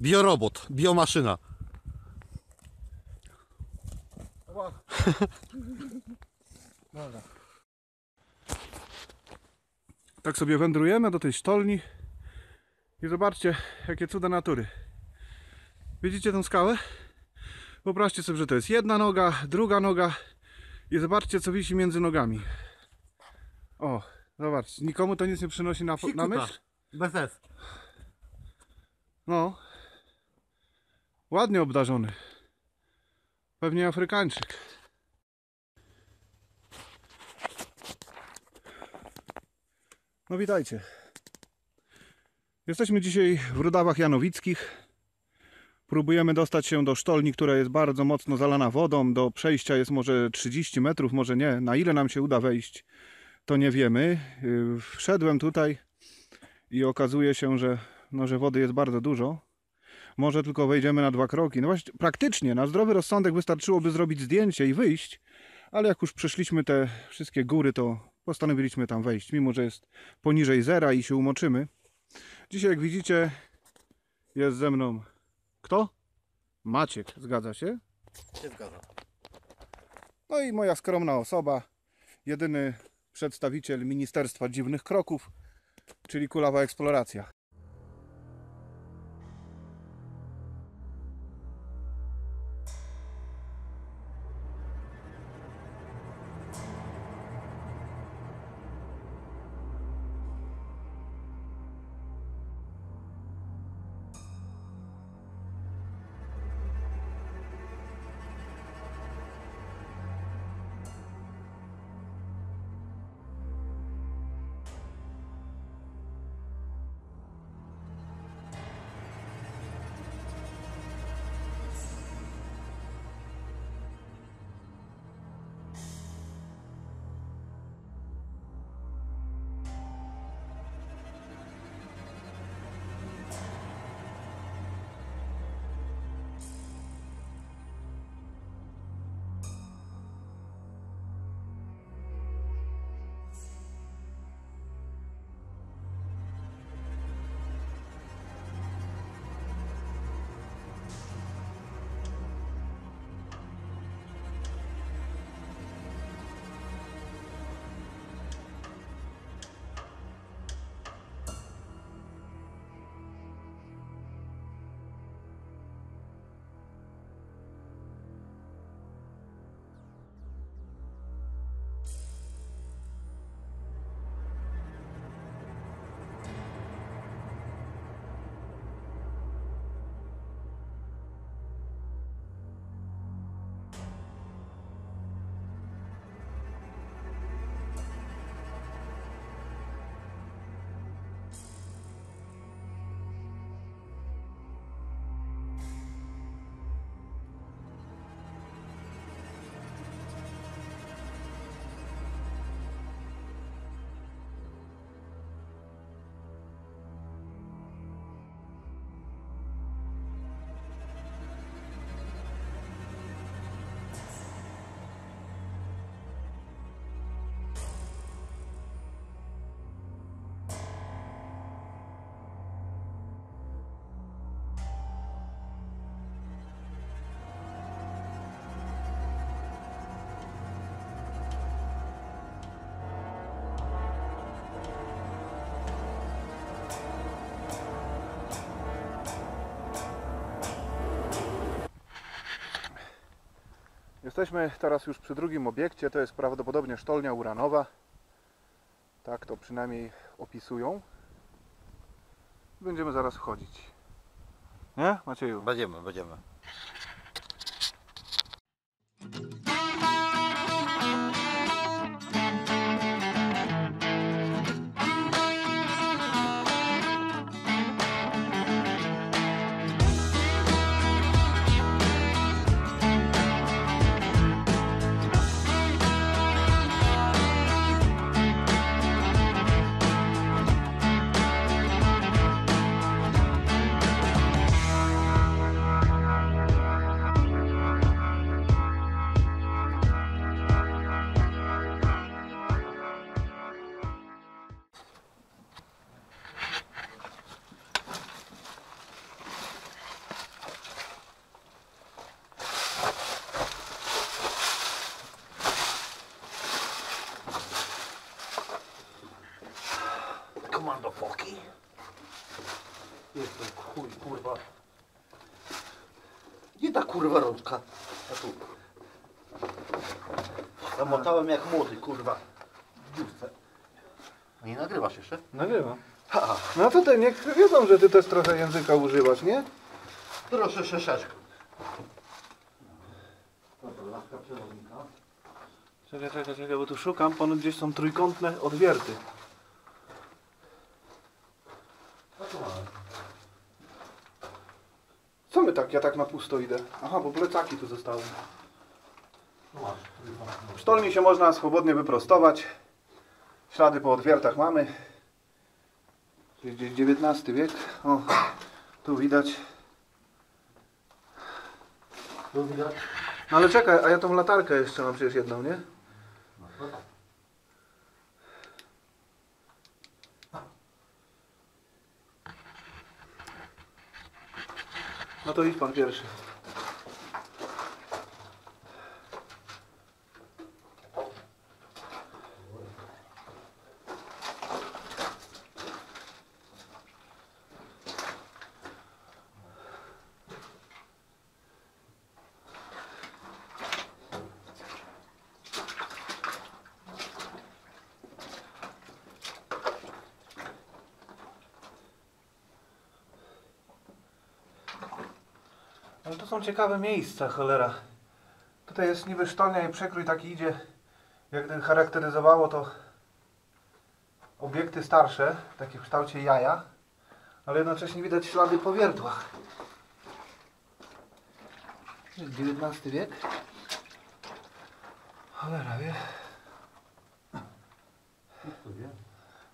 Biorobot, biomaszyna. Dobra. Tak sobie wędrujemy do tej sztolni i zobaczcie, jakie cuda natury. Widzicie tą skałę? Wyobraźcie sobie, że to jest jedna noga, druga noga i zobaczcie, co wisi między nogami. O, zobaczcie, nikomu to nic nie przynosi na, na myśl? Bez S. No. Ładnie obdarzony. Pewnie Afrykańczyk. No witajcie. Jesteśmy dzisiaj w Rudawach Janowickich. Próbujemy dostać się do sztolni, która jest bardzo mocno zalana wodą. Do przejścia jest może 30 metrów, może nie. Na ile nam się uda wejść, to nie wiemy. Yy, Wszedłem tutaj i okazuje się, że, no, że wody jest bardzo dużo. Może tylko wejdziemy na dwa kroki. No właśnie, praktycznie na zdrowy rozsądek wystarczyłoby zrobić zdjęcie i wyjść, ale jak już przeszliśmy te wszystkie góry, to postanowiliśmy tam wejść, mimo że jest poniżej zera i się umoczymy. Dzisiaj, jak widzicie, jest ze mną kto? Maciek, zgadza się? Się zgadza. No i moja skromna osoba, jedyny przedstawiciel Ministerstwa Dziwnych Kroków, czyli Kulawa Eksploracja. Jesteśmy teraz już przy drugim obiekcie, to jest prawdopodobnie sztolnia uranowa. Tak to przynajmniej opisują. Będziemy zaraz wchodzić. Nie, Macieju? Będziemy, będziemy. Komando foki. Jest ten chuj, kurwa. Gdzie ta kurwa rączka? A tu. Zamotałem jak młody, kurwa. W dziurce. A nie nagrywasz jeszcze? Nagrywam. Ha, No tutaj niech wiedzą, że ty też trochę języka używasz, nie? proszę szeszeczkę. Dobra, laska przewodnika. Czekaj, czekaj, czekaj, bo tu szukam, ponoć gdzieś są trójkątne odwierty. No to mamy. Co my tak, ja tak na pusto idę? Aha, bo plecaki tu zostały. Trójkątny. W sztolni się można swobodnie wyprostować. Ślady po odwiertach mamy. Gdzieś gdzieś XIX wiek. O, tu widać. Tu widać? No ale czekaj, a ja tą latarkę jeszcze mam przecież jedną, nie? No, no tak. No to idź pan pierwszy. Są ciekawe miejsca, cholera. Tutaj jest niby sztolnia i przekrój taki idzie, jak gdyby charakteryzowało to obiekty starsze, takie w kształcie jaja, ale jednocześnie widać ślady po wiertłach. XIX wiek. Cholera wie.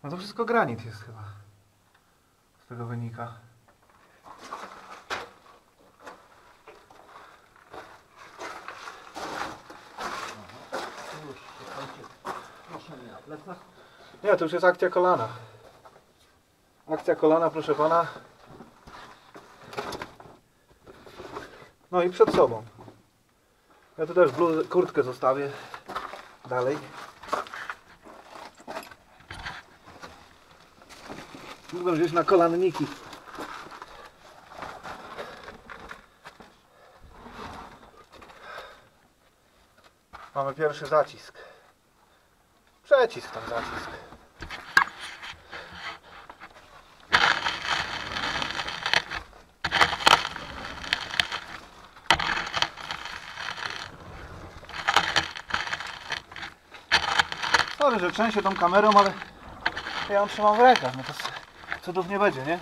No to wszystko granit jest chyba. Z tego wynika. Już, słuchajcie. Nie, to już jest akcja kolana. Akcja kolana, proszę pana. No i przed sobą. Ja tu też bluzę, kurtkę zostawię. Dalej. Mogę wziąć na kolanniki. Mamy pierwszy zacisk. Przecisk tam zacisk. Sorry, że trzęsie tą kamerą, ale ja ją trzymam w rękach, no to cudów nie będzie, nie?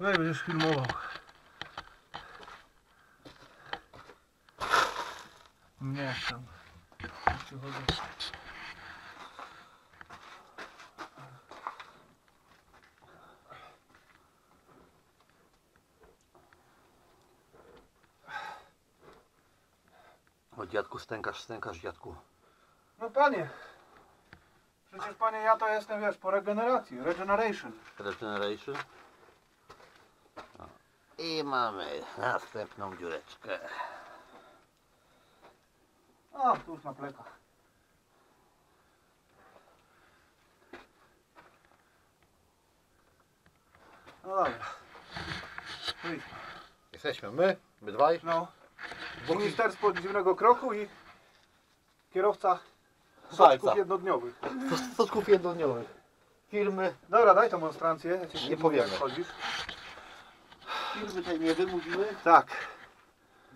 No i będziesz filmował. Nie tam. Jeszcze chodzę. O dziadku stękasz, stękasz dziadku. No panie. Przecież panie ja to jestem wiesz po regeneracji, regeneration. Regeneration. O. I mamy następną dziureczkę. A, tuż na plecach. No dobra. Jesteśmy my, my dwaj. No. Ministerstwo Dziwnego Kroku i kierowca soczków jednodniowych. Stoczków jednodniowych. Firmy. Dobra, daj tą monstrancję. Ja Nie powiemy. chodzisz. Firmy tej nie wymówimy. Tak.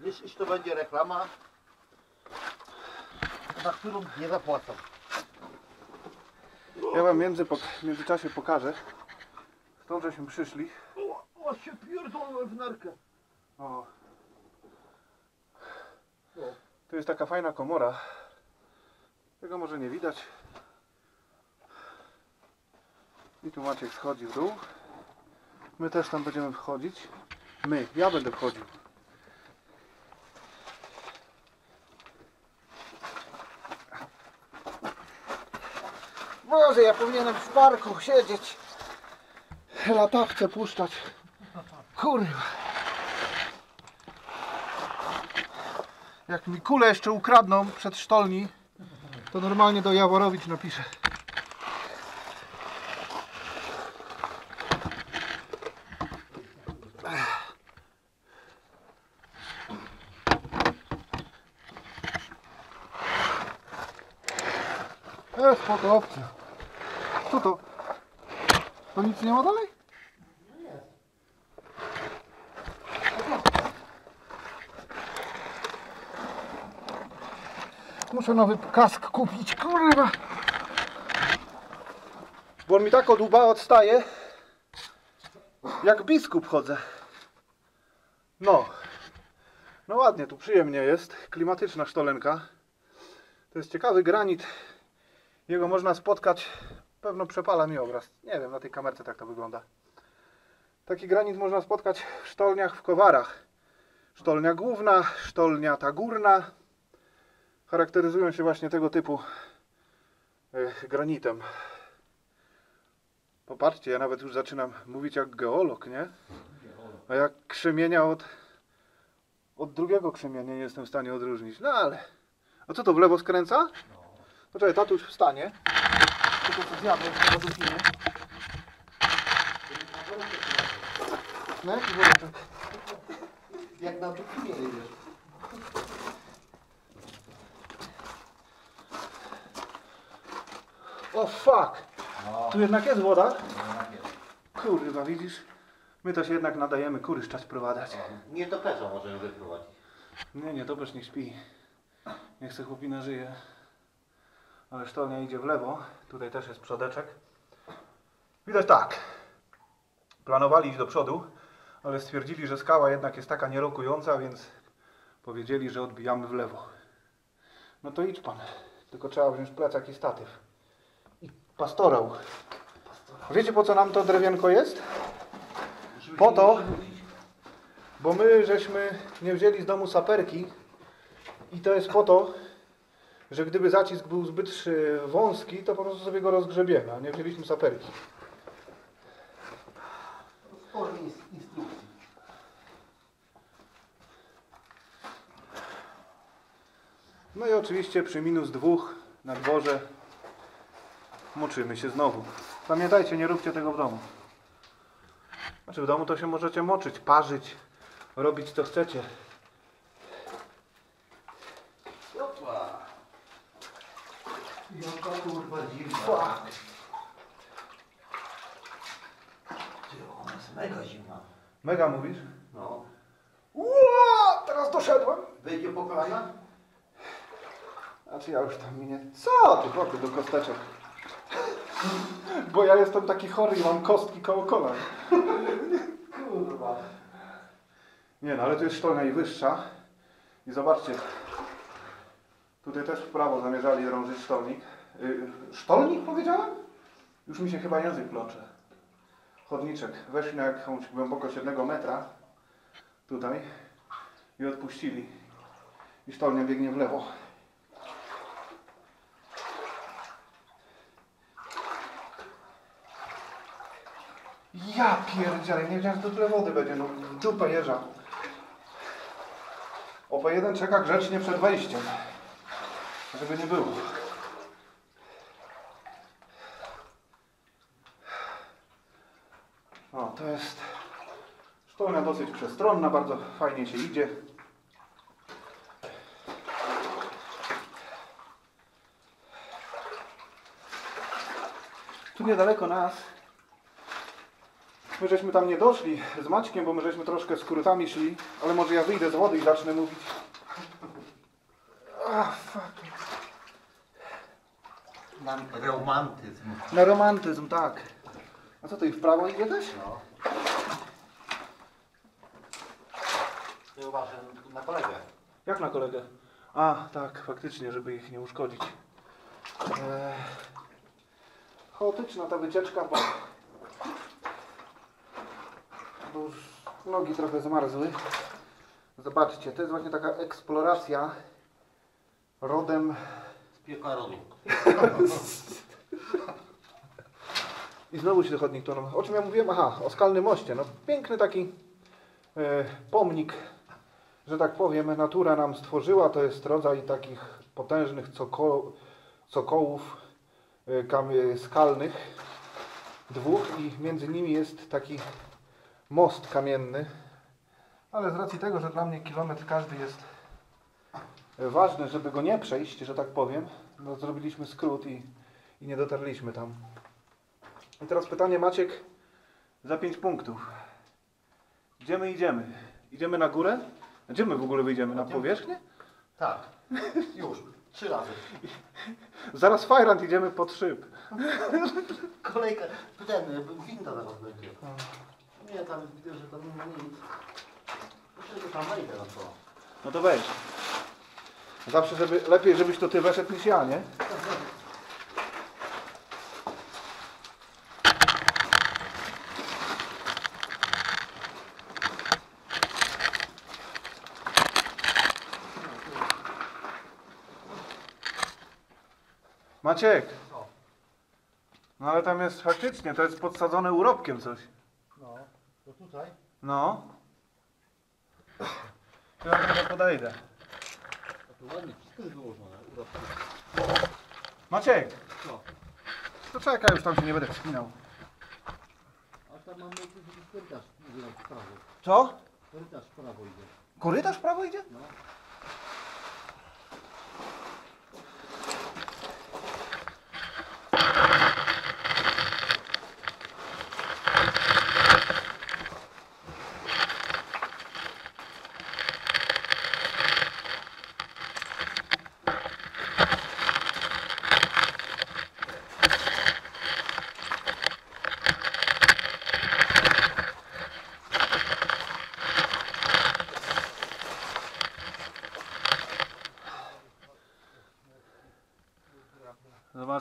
Jeśli to będzie reklama, na którą nie zapłacą. Ja wam w, między, w międzyczasie pokażę. Stąd żeśmy przyszli. O, o się pierdolę w nerkę. O. O. Tu jest taka fajna komora. Tego może nie widać. I tu Maciek schodzi w dół. My też tam będziemy wchodzić. My, ja będę wchodził. Boże, ja powinienem w parku siedzieć. Latawce puszczać. Kurwa. Jak mi kulę jeszcze ukradną przed sztolni, to normalnie do Jaworowicz napiszę. E, spoko opcja. Co to? To nic nie ma dalej? Nowy kask kupić, kurwa. Bo mi tak od łba odstaje, jak biskup chodzę. No. No ładnie, tu przyjemnie jest. Klimatyczna sztolenka. To jest ciekawy granit. Jego można spotkać. Pewno przepala mi obraz. Nie wiem, na tej kamerce tak to wygląda. Taki granit można spotkać w sztolniach w Kowarach. Sztolnia główna, sztolnia ta górna. Charakteryzują się właśnie tego typu e, granitem. Popatrzcie, ja nawet już zaczynam mówić jak geolog, nie? A jak krzemienia od, od drugiego krzemienia nie jestem w stanie odróżnić. No ale... A co to, w lewo skręca? Poczekaj, tatuś wstanie. Tylko co zjadę tego dupiny. No? Jak na tu jedziesz. O fuck! No, Tu jednak jest woda? jest. Kurwa, widzisz? My to się jednak nadajemy kury czas sprowadzać. Nie do plecą możemy wyprowadzić. Nie, nie, to niech śpi. Niech se chłopina żyje. Ale sztolnia idzie w lewo. Tutaj też jest przodeczek. Widać tak. Planowali iść do przodu, ale stwierdzili, że skała jednak jest taka nierokująca, więc powiedzieli, że odbijamy w lewo. No to idź pan. Tylko trzeba wziąć plecak i statyw. Pastorał. Wiecie po co nam to drewienko jest? Po to, bo my żeśmy nie wzięli z domu saperki i to jest po to, że gdyby zacisk był zbyt wąski, to po prostu sobie go rozgrzebiemy, a nie wzięliśmy saperki. Instrukcji. No i oczywiście przy minus dwóch na dworze moczymy się znowu. Pamiętajcie, nie róbcie tego w domu. Znaczy w domu to się możecie moczyć, parzyć, robić co chcecie. Opa. Jaka kurwa zimna. Ty, ona jest mega zimna. Mega mówisz? No. Ua, teraz doszedłem. Wyjdzie po kolana? Znaczy ja już tam minie. Co ty chłopie do kosteczek? Bo ja jestem taki chory i mam kostki koło kolan. Kurwa. Nie no, ale tu jest sztolnia i wyższa. I zobaczcie. Tutaj też w prawo zamierzali rążyć sztolnik. Yy, sztolnik powiedziałem? Już mi się chyba język plącze. Chodniczek. Weszli na jakąś głębokość jednego metra. Tutaj. I odpuścili. I sztolnia biegnie w lewo. Ja pierdzielę, nie wiedziałem, że to tyle wody będzie, no w dupę jeża. OP1 czeka grzecznie przed wejściem, żeby nie było. O, to jest szkolna dosyć przestronna, bardzo fajnie się idzie. Tu niedaleko nas My żeśmy tam nie doszli z Maćkiem, bo my żeśmy troszkę skrótami szli, ale może ja wyjdę z wody i zacznę mówić. Ah, fuck. Na romantyzm. Na romantyzm, tak. A co to i w prawo idzie też? No. Ty uważaj na kolegę. Jak na kolegę? A, tak, faktycznie, żeby ich nie uszkodzić. Eee, chaotyczna ta wycieczka, bo bo już nogi trochę zmarzły. Zobaczcie, to jest właśnie taka eksploracja rodem Z piekarodu. I znowu się chodnik toną. O czym ja mówiłem? Aha, o skalnym moście. No, piękny taki e, pomnik, że tak powiem, natura nam stworzyła. To jest rodzaj takich potężnych coko, cokołów e, skalnych, dwóch i między nimi jest taki most kamienny. Ale z racji tego, że dla mnie kilometr każdy jest ważny, żeby go nie przejść, że tak powiem, no zrobiliśmy skrót i, i nie dotarliśmy tam. I teraz pytanie Maciek za 5 punktów. Gdzie my idziemy? Idziemy na górę? Gdzie my w ogóle wyjdziemy? Na powierzchnię? Tak. Już. Trzy razy. Zaraz Fajrant idziemy pod szyb. Kolejka. Ten, winda zaraz będzie. Nie, tam widzę, że tam nie ma nic. Myślę, że tam wejdę na to. No to weź. Zawsze żeby, lepiej, żebyś to ty weszedł niż ja, nie? Maciek. No ale tam jest faktycznie, to jest podsadzone urobkiem coś. No. To. To ja trochę podejdę. A tu ładnie wszystko jest wyłożone. Maciek, Co? to czekaj, już tam się nie będę wspinał. A tam mamy jakiś korytarz. W prawo. Co? Korytarz w prawo idzie. Korytarz w prawo idzie? No.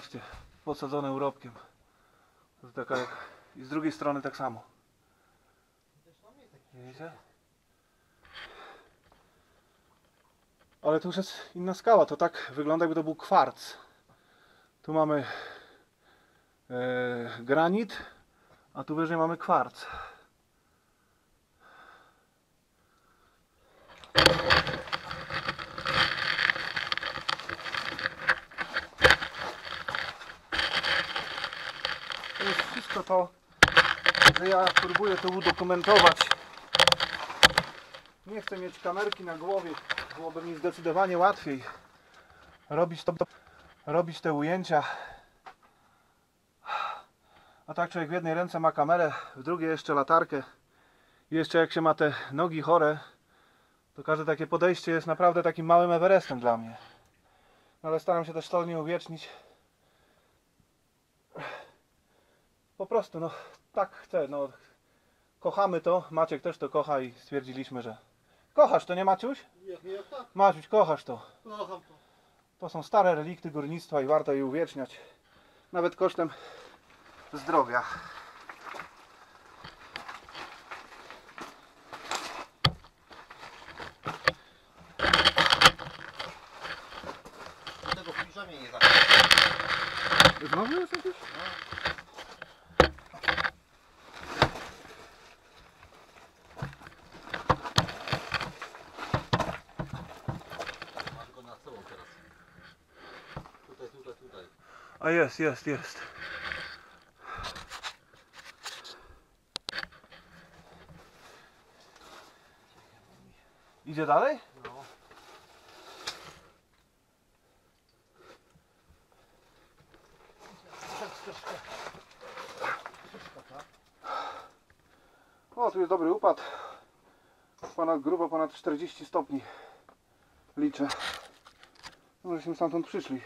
Zobaczcie, podsadzone urobkiem. Taka jak... I z drugiej strony tak samo. Widzicie? Ale to już jest inna skała, to tak wygląda jakby to był kwarc. Tu mamy e, granit, a tu wyżej mamy kwarc. To to, że ja próbuję to udokumentować. Nie chcę mieć kamerki na głowie, byłoby mi zdecydowanie łatwiej robić, to, robić te ujęcia. A tak człowiek w jednej ręce ma kamerę, w drugiej jeszcze latarkę. I jeszcze jak się ma te nogi chore, to każde takie podejście jest naprawdę takim małym Everestem dla mnie. No ale staram się też stolnie uwiecznić. Po prostu, no tak chcę, no. Kochamy to, Maciek też to kocha i stwierdziliśmy, że... Kochasz to, nie Maciuś? Jak nie, jak tak? Maciuś, kochasz to. Kocham to. To są stare relikty górnictwa i warto je uwieczniać. Nawet kosztem zdrowia. Tego w piżamie nie Znowu jest jakiś? Masz go nad sobą teraz. Tutaj, tutaj, tutaj. A jest, jest, jest. Idzie dalej? No. O, tu jest dobry upad. Ponad grubo, ponad 40 stopni. Liczę. Możeśmy stamtąd przyszli.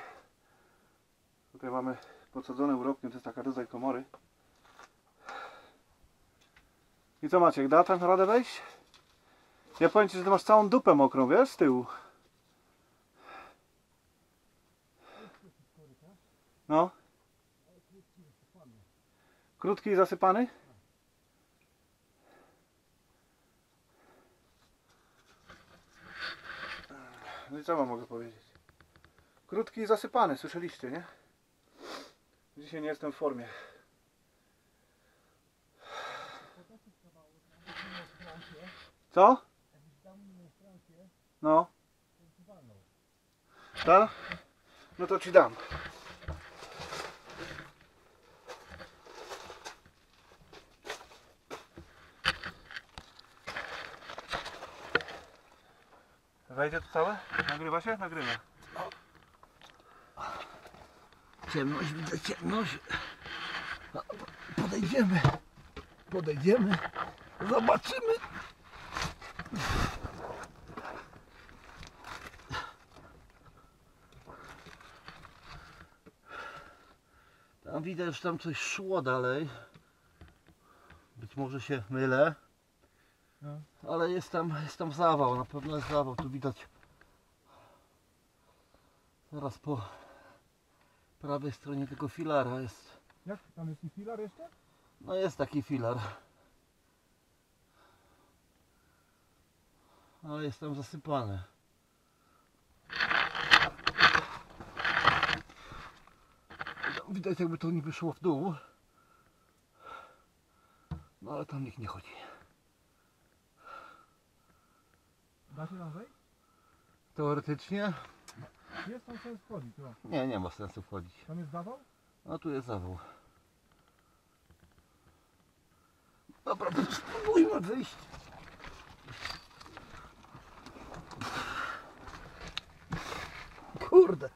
Tutaj mamy podsadzone uroknie, to jest taka rodzaj komory. I co Maciek, da tam radę wejść? Ja powiem Ci, że Ty masz całą dupę mokrą, wiesz, z tyłu. No. Krótki i zasypany? No i co wam mogę powiedzieć? Krótki i zasypany, słyszeliście, nie? Dzisiaj nie jestem w formie. Co? No. Tak? No to ci dam. Wejdzie to całe? Nagrywa się? Nagrywa. Ciemność, widzę ciemność. No, Podejdziemy. Podejdziemy. Zobaczymy. Tam widać, że tam coś szło dalej. Być może się mylę. No. Ale jest tam, jest tam zawał, na pewno jest zawał. Tu widać. Zaraz po prawej stronie tego filara jest. Jak? Tam jest i filar jeszcze? No jest taki filar. Ale jest tam zasypany. Widać jakby to niby szło w dół. No ale tam nikt nie chodzi. Da się tam? Teoretycznie? Jest tam sens wchodzić, no. Nie, nie ma sensu wchodzić. Tam jest zawał? No tu jest zawał. Dobra, spróbujmy wyjść. Kurde.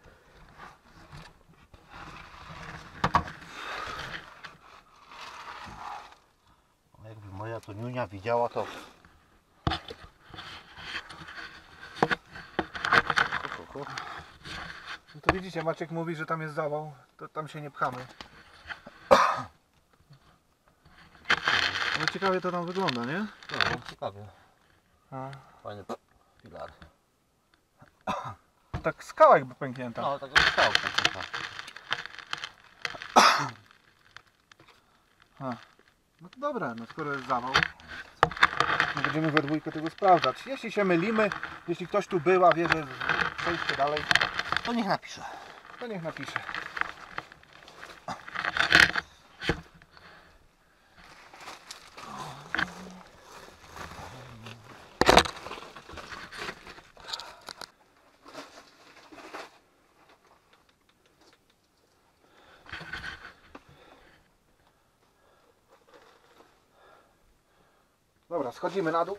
Jakby moja to niunia widziała to... No to widzicie, Maciek mówi, że tam jest zawał, to tam się nie pchamy. No ciekawie to tam wygląda, nie? No, ciekawie. A, Fajny filar. tak skała jakby pęknięta. No, tak zostało. No to dobra, no skoro jest zawał, to będziemy we dwójkę tego sprawdzać. Jeśli się mylimy, jeśli ktoś tu był, a wie, że przejście dalej, To niech napisze. to niech napisze. Dobra, schodzimy na dół.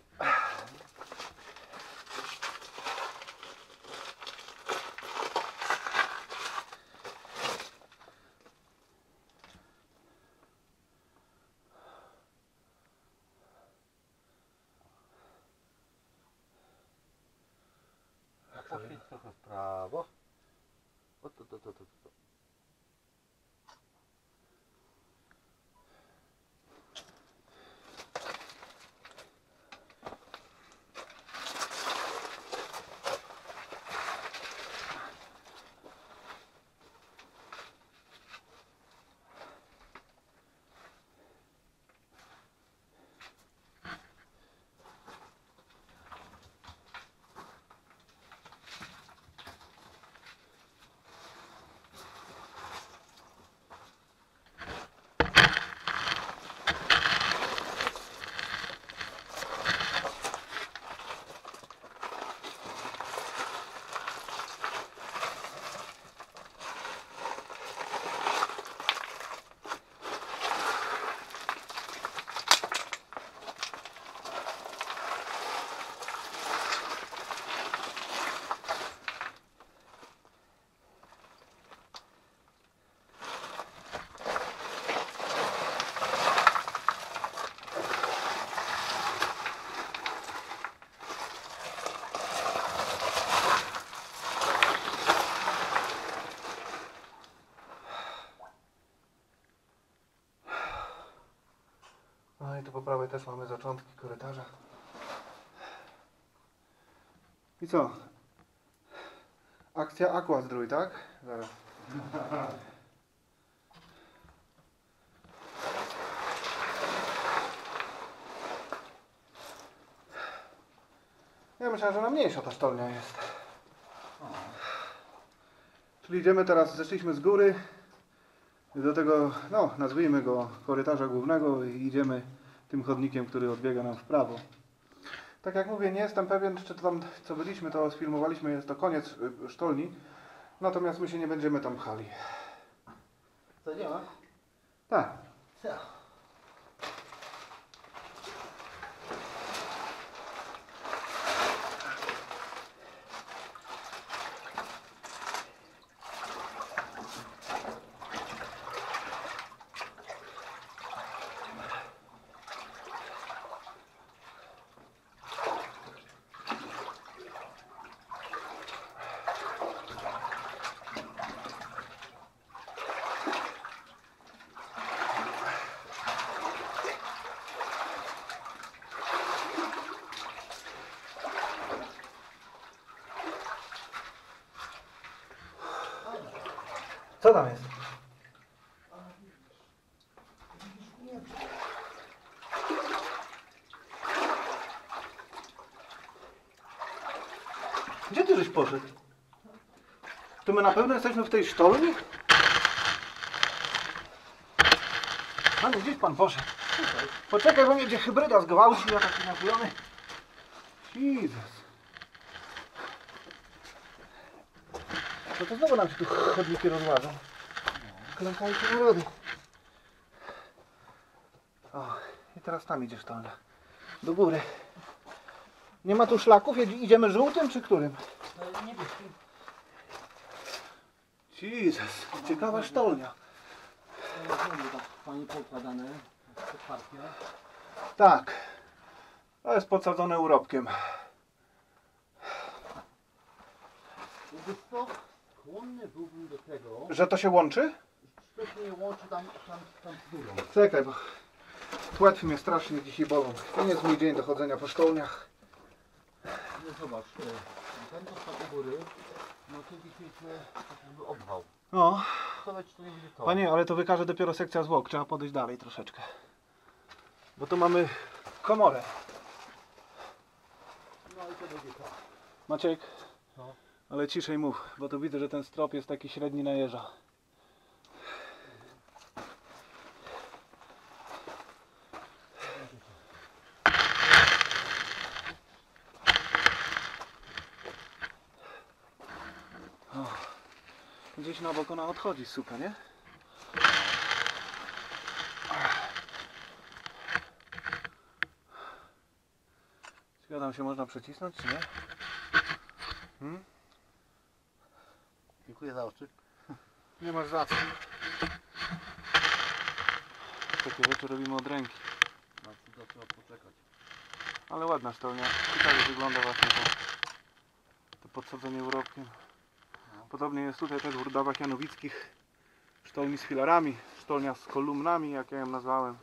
Po prawej też mamy zaczątki korytarza. I co? Akcja Aqua Zdrój, tak? Zaraz. Ja myślałem, że na mniejsza ta sztolnia jest. Czyli idziemy teraz, zeszliśmy z góry do tego, no nazwijmy go korytarza głównego i idziemy tym chodnikiem, który odbiega nam w prawo. Tak jak mówię, nie jestem pewien, czy to tam, co byliśmy, to sfilmowaliśmy, jest to koniec y, sztolni. Natomiast my się nie będziemy tam pchali. Co nie ma? Tak. Co? Tam jest? Gdzie ty żeś poszedł? To my na pewno jesteśmy w tej sztolni? Panie, gdzieś pan poszedł? Poczekaj, bo mnie gdzie hybryda zgwałci, ja taki napulony. Jezus. No to znowu nam się tu chodniki rozłażą. Klękajcie narody. O, i teraz tam idziesz, Tonia. Do góry. Nie ma tu szlaków? Idziemy żółtym czy którym? Nie wiesz, Jezus, ciekawa sztolnia. Tak. To jest podsadzone urobkiem. Co? Skłonny byłbym do tego, Że to się łączy? że to się nie łączy tam, tam, tam z górą. Czekaj, bo płetwy mnie strasznie dzisiaj bolą. To nie jest mój dzień do chodzenia po sztolniach. No zobacz, e, ten to są u góry, no tu dzisiaj się tak jakby obwał. O, Zobacz, czy to nie będzie to. panie, ale to wykaże dopiero sekcja zwłok. Trzeba podejść dalej troszeczkę. Bo tu mamy komorę. No i to będzie to. Maciek, No. Ale ciszej mów, bo tu widzę, że ten strop jest taki średni na jeża. O, Gdzieś na bok ona odchodzi, suka, nie? Tam się można przecisnąć, czy nie? Hmm? Dziękuję za oczy. Nie masz za co. Takie rzeczy robimy od ręki. No to trzeba poczekać. Ale ładna sztolnia. Ciekawie wygląda właśnie to, to podsadzenie urobkiem. Podobnie jest tutaj też w Rudawach Janowickich. Sztolni z filarami, sztolnia z kolumnami, jak ja ją nazwałem.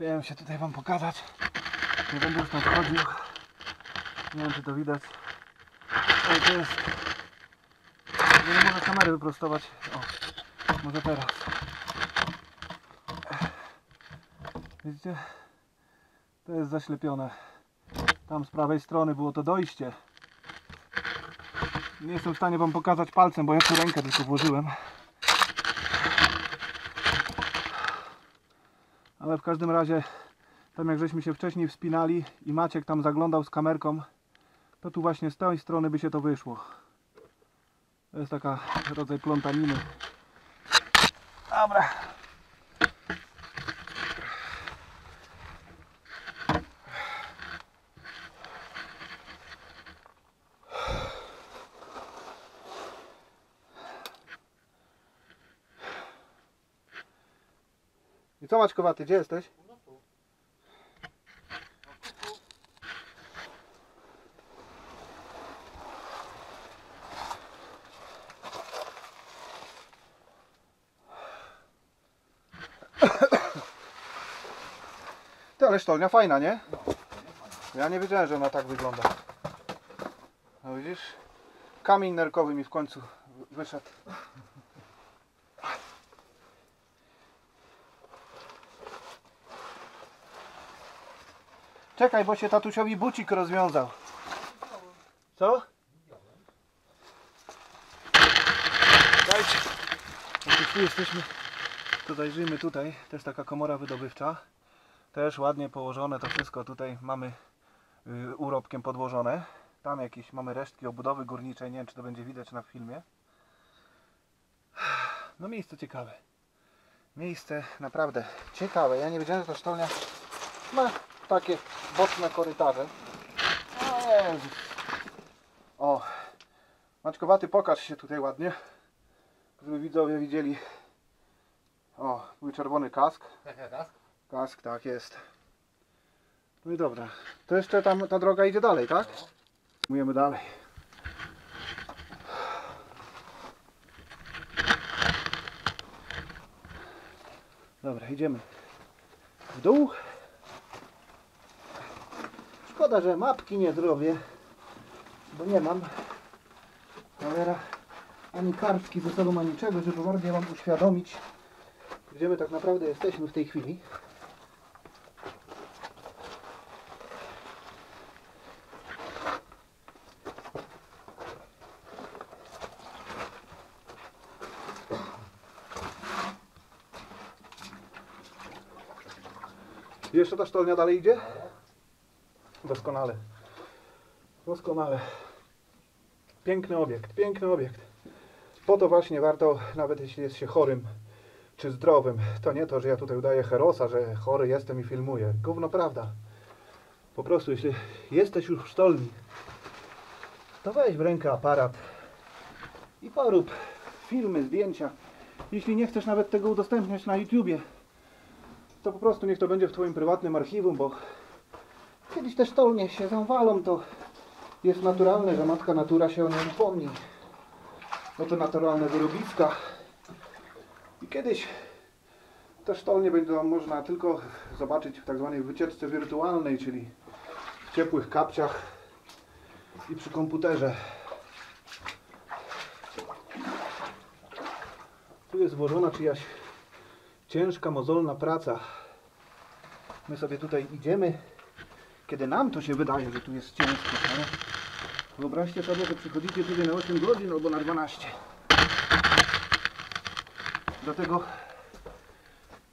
I spiałem się tutaj Wam pokazać. Nie będę już tam. Nie wiem czy to widać. Ale to jest... Nie mogę kamery wyprostować. O, może teraz. Widzicie? To jest zaślepione. Tam z prawej strony było to dojście. Nie jestem w stanie Wam pokazać palcem, bo ja tu rękę tylko włożyłem. Ale w każdym razie, tam jak żeśmy się wcześniej wspinali i Maciek tam zaglądał z kamerką, to tu właśnie z tej strony by się to wyszło. To jest taka rodzaj plątaniny. Dobra. Co Maćkowaty, gdzie jesteś? Ty, ale sztolnia fajna, nie? Ja nie wiedziałem, że ona tak wygląda. No widzisz? Kamień nerkowy mi w końcu wyszedł. Czekaj, bo się tatusiowi bucik rozwiązał. Co? Dajcie. Już tu jesteśmy, to zajrzyjmy tutaj. Jest taka komora wydobywcza. Też ładnie położone to wszystko. Tutaj mamy y, urobkiem podłożone. Tam jakieś mamy resztki obudowy górniczej. Nie wiem, czy to będzie widać na filmie. No miejsce ciekawe. Miejsce naprawdę ciekawe. Ja nie wiedziałem, że ta sztolnia ma takie boczne korytarze. O Jezus. O. Maćkowaty, pokaż się tutaj ładnie. Żeby widzowie widzieli. O, mój czerwony kask. Kask? Kask, tak jest. No i dobra. To jeszcze tam ta droga idzie dalej, tak? Mujemy dalej. Dobra, idziemy w dół. Szkoda, że mapki nie zrobię, bo nie mam. Cholera, ani kartki ze sobą, ani niczego, żeby bardziej Wam uświadomić, gdzie my tak naprawdę jesteśmy w tej chwili. Jeszcze ta sztolnia dalej idzie? Doskonale. Doskonale. Piękny obiekt, piękny obiekt. Po to właśnie warto, nawet jeśli jest się chorym czy zdrowym, to nie to, że ja tutaj udaję herosa, że chory jestem i filmuję. Gówno prawda. Po prostu, jeśli jesteś już w sztolni, to weź w rękę aparat i porób filmy, zdjęcia. Jeśli nie chcesz nawet tego udostępniać na YouTubie, to po prostu niech to będzie w Twoim prywatnym archiwum, bo kiedyś te sztolnie się zawalą, to jest naturalne, że matka natura się o nie upomni. No to naturalne wyrobiska. I kiedyś te sztolnie będą można tylko zobaczyć w tak zwanej wycieczce wirtualnej, czyli w ciepłych kapciach i przy komputerze. Tu jest włożona czyjaś ciężka, mozolna praca. My sobie tutaj idziemy, kiedy nam to się wydaje, że tu jest ciężko. Ale wyobraźcie sobie, że przychodzicie tutaj na 8 godzin albo na 12. Dlatego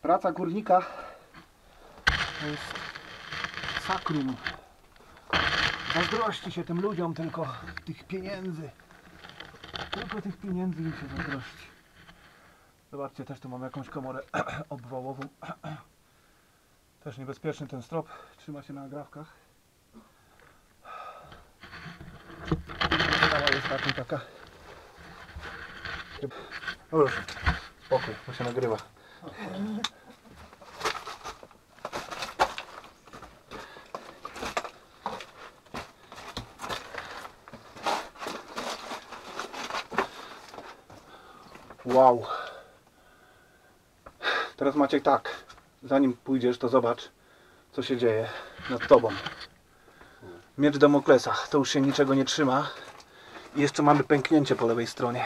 praca górnika to jest sakrum. Zazdrości się tym ludziom tylko tych pieniędzy. Tylko tych pieniędzy im się zazdrości. Zobaczcie, też tu mamy jakąś komorę obwałową. Też niebezpieczny ten strop. Trzyma się na agrawkach. Stała jest taką taka. No już, spokój, bo się nagrywa. Wow. Teraz Maciek tak, zanim pójdziesz, to zobacz, co się dzieje nad tobą. Miecz Damoklesa, to już się niczego nie trzyma. I jeszcze mamy pęknięcie po lewej stronie.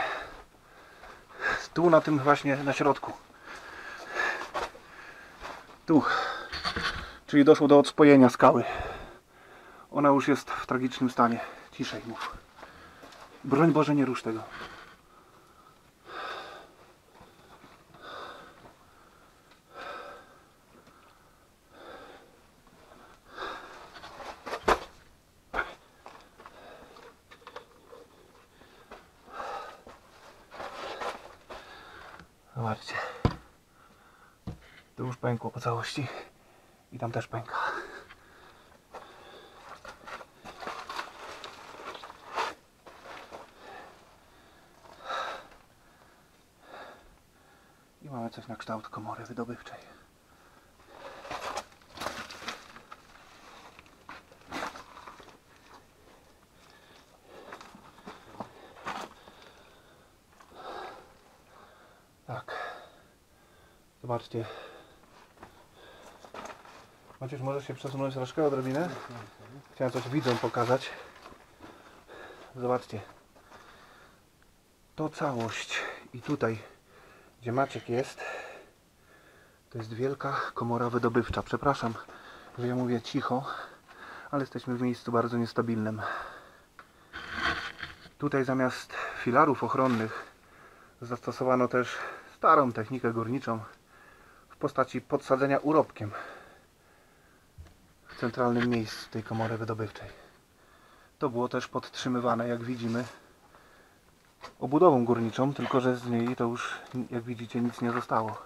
Tu na tym właśnie, na środku. Tu. Czyli doszło do odspojenia skały. Ona już jest w tragicznym stanie. Ciszej mów. Broń Boże, nie rusz tego. wysokości i tam też pęka. I mamy coś na kształt komory wydobywczej. Tak. Zobaczcie, Maciuś, możesz się przesunąć troszkę odrobinę? Chciałem coś widzom pokazać. Zobaczcie. To całość. I tutaj, gdzie Maciek jest, to jest wielka komora wydobywcza. Przepraszam, że ja mówię cicho, ale jesteśmy w miejscu bardzo niestabilnym. Tutaj zamiast filarów ochronnych zastosowano też starą technikę górniczą w postaci podsadzenia urobkiem centralnym miejscu tej komory wydobywczej. To było też podtrzymywane, jak widzimy, obudową górniczą, tylko że z niej to już, jak widzicie, nic nie zostało.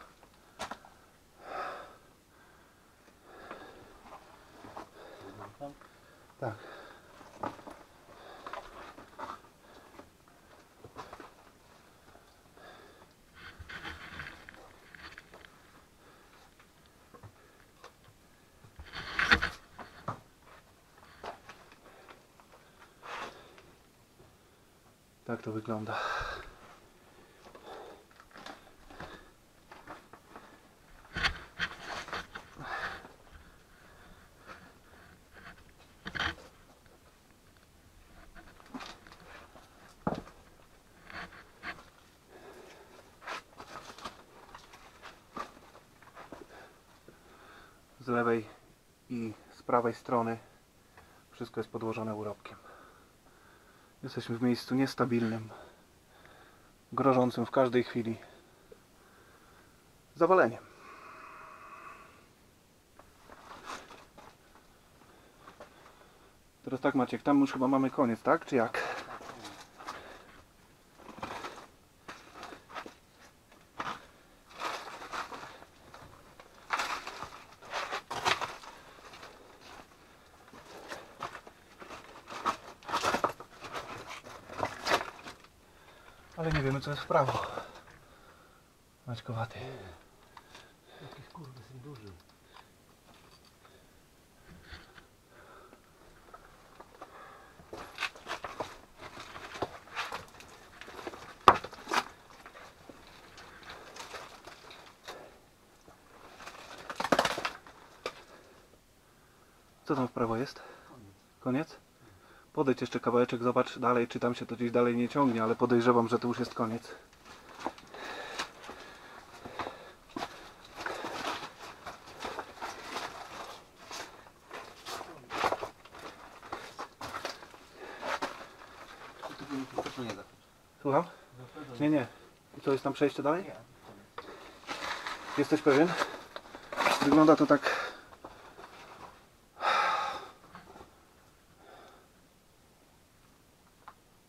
Tak to wygląda. Z lewej i z prawej strony wszystko jest podłożone urobkiem. Jesteśmy w miejscu niestabilnym, grożącym w każdej chwili zawaleniem. Teraz tak Maciek, tam już chyba mamy koniec, tak? Czy jak? Jest w prawo. Maćkowaty. Jakiś kurde syn duży. Co tam w prawo jest? Koniec? Podejdź jeszcze kawałeczek, zobacz dalej, czy tam się to gdzieś dalej nie ciągnie, ale podejrzewam, że to już jest koniec. Słucham? Nie, nie. I co, jest tam przejście dalej? Jesteś pewien? Wygląda to tak...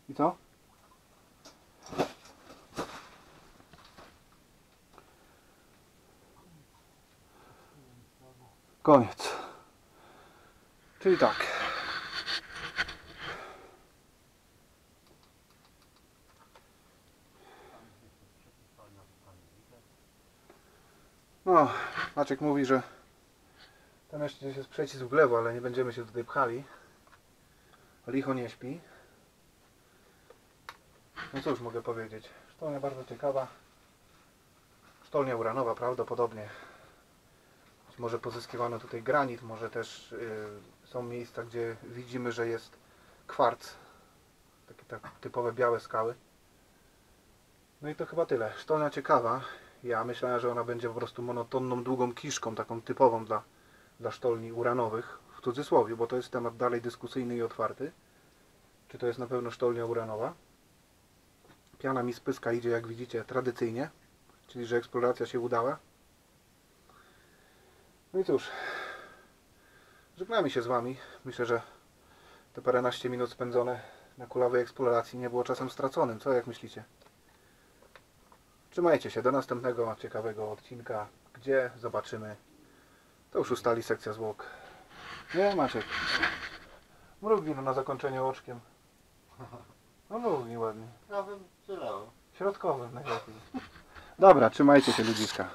I co? Koniec. Czyli tak. No, Maciek mówi, że tam jeszcze jest przecisk w lewo, ale nie będziemy się tutaj pchali. Licho nie śpi. No cóż mogę powiedzieć. Sztolnia bardzo ciekawa. Sztolnia uranowa prawdopodobnie. Być może pozyskiwano tutaj granit, może też yy, są miejsca, gdzie widzimy, że jest kwarc. Takie tak typowe białe skały. No i to chyba tyle. Sztolnia ciekawa. Ja myślałem, że ona będzie po prostu monotonną, długą kiszką, taką typową dla, dla sztolni uranowych, w cudzysłowie, bo to jest temat dalej dyskusyjny i otwarty. Czy to jest na pewno sztolnia uranowa? Piana mi z pyska idzie, jak widzicie, tradycyjnie, czyli że eksploracja się udała. No i cóż, żegnamy się z Wami. Myślę, że te paręnaście minut spędzone na kulawej eksploracji nie było czasem straconym. Co jak myślicie? Trzymajcie się do następnego ciekawego odcinka, gdzie zobaczymy. To już ustali sekcja zwłok. Nie, Maciek. Mrugnij no na zakończenie oczkiem. No mrugnij ładnie. Ja bym tyle. Środkowym najlepiej. Dobra, trzymajcie się ludziska.